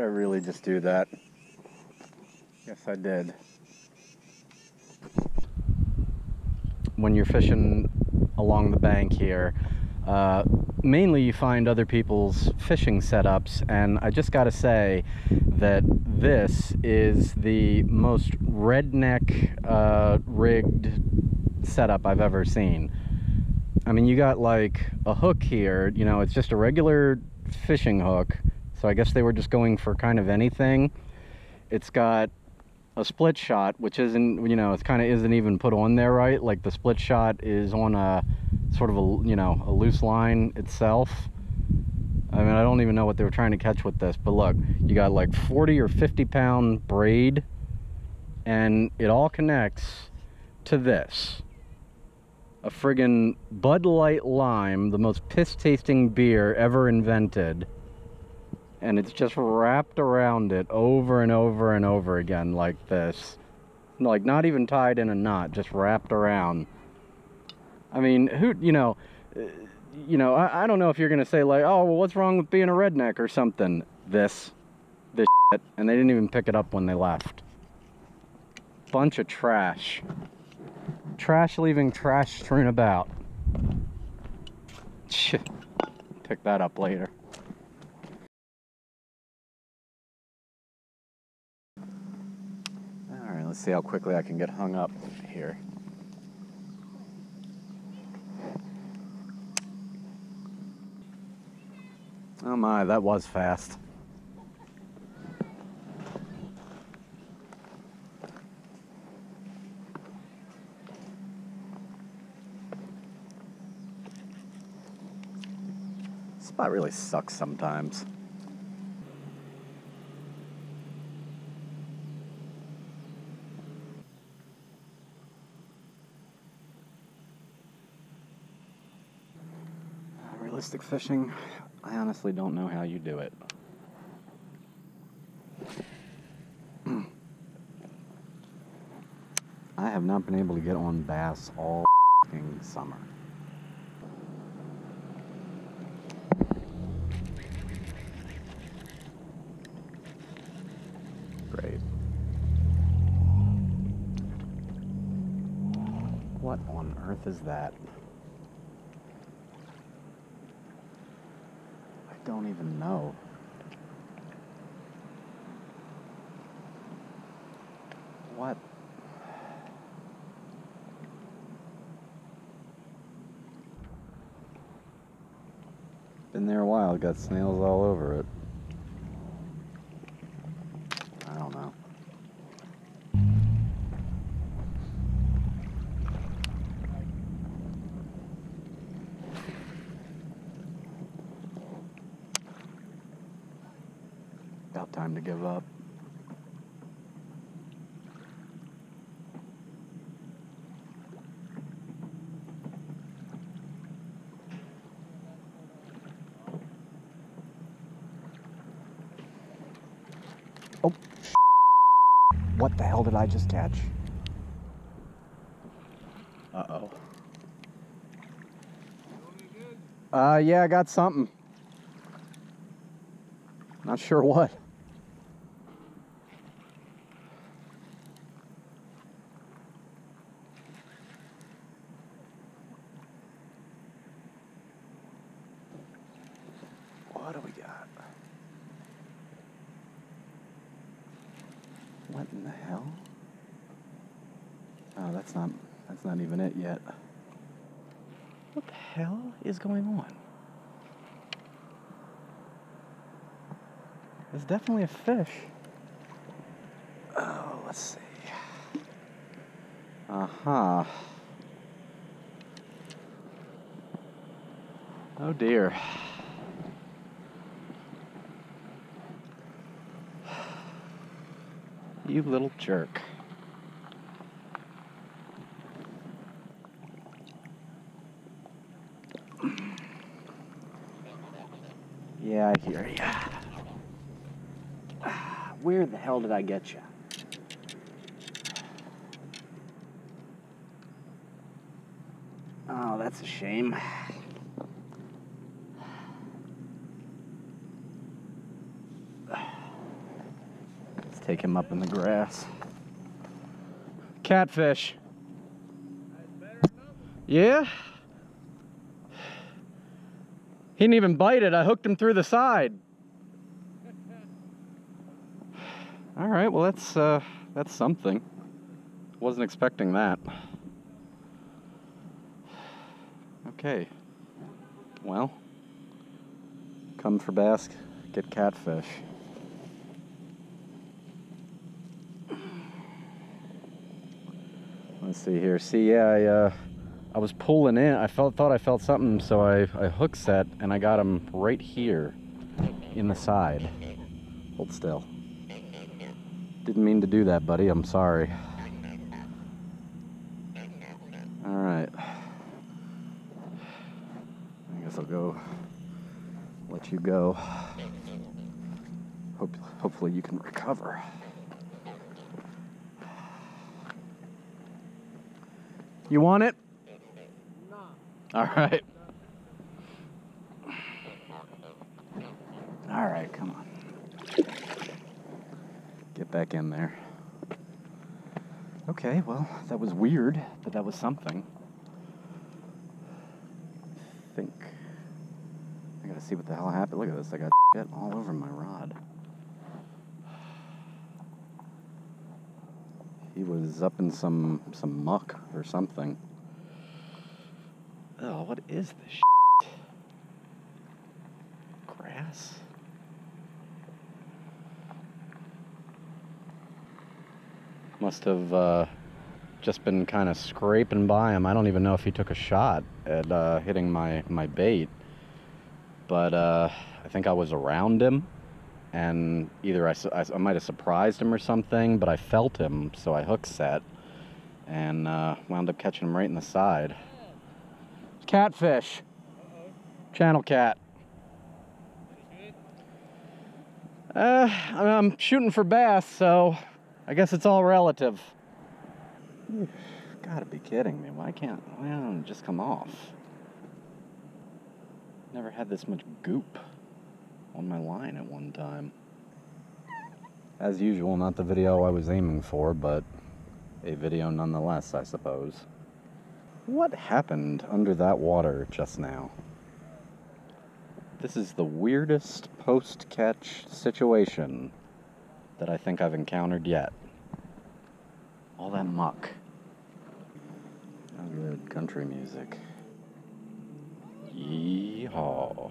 I really just do that? Yes, I did. When you're fishing along the bank here, uh, mainly you find other people's fishing setups, and I just gotta say that this is the most redneck uh, rigged setup I've ever seen. I mean, you got like a hook here, you know, it's just a regular fishing hook. So I guess they were just going for kind of anything. It's got a split shot, which isn't, you know, it's kind of isn't even put on there right. Like the split shot is on a sort of a, you know, a loose line itself. I mean, I don't even know what they were trying to catch with this, but look, you got like 40 or 50 pound braid and it all connects to this a friggin' Bud Light Lime, the most piss tasting beer ever invented. And it's just wrapped around it over and over and over again like this. Like, not even tied in a knot, just wrapped around. I mean, who, you know, you know, I, I don't know if you're gonna say, like, oh, well, what's wrong with being a redneck or something? This, this shit. And they didn't even pick it up when they left. Bunch of trash trash leaving trash strewn about. Pick that up later. See how quickly I can get hung up here. Oh my, that was fast. spot really sucks sometimes. Realistic fishing, I honestly don't know how you do it. I have not been able to get on bass all summer. Great. What on earth is that? I don't even know. What? Been there a while, got snails all over it. Time to give up. Oh, what the hell did I just catch? Uh-oh. Uh, yeah, I got something. Not sure what. What do we got? What in the hell? Oh, that's not that's not even it yet. What the hell is going on? It's definitely a fish. Oh, let's see. Uh-huh. Oh dear. You little jerk. Yeah, I hear ya. Where the hell did I get you? Oh, that's a shame. Take him up in the grass. Catfish. Yeah? He didn't even bite it. I hooked him through the side. All right, well that's uh, that's something. Wasn't expecting that. Okay. Well, come for bass, get catfish. Let's see here. See, yeah, I, uh, I was pulling in. I felt thought I felt something, so I, I hook set and I got him right here in the side. Hold still. Didn't mean to do that, buddy. I'm sorry. All right. I guess I'll go. Let you go. Hope, hopefully you can recover. You want it? All right. All right, come on. Get back in there. Okay, well, that was weird, but that was something. I think. I gotta see what the hell happened. Look at this. I got shit all over my rod. He was up in some some muck or something. Oh, what is this shit? Grass? Must have uh, just been kind of scraping by him. I don't even know if he took a shot at uh, hitting my, my bait. But uh, I think I was around him and either I, I, I might have surprised him or something, but I felt him, so I hook set and uh, wound up catching him right in the side. Catfish. Channel cat. Uh, I'm shooting for bass, so I guess it's all relative. You've gotta be kidding me. Why can't, why don't it just come off? Never had this much goop on my line at one time. As usual, not the video I was aiming for, but a video nonetheless, I suppose. What happened under that water just now? This is the weirdest post catch situation that I think I've encountered yet. All that muck. Oh, good country music. Yeehaw.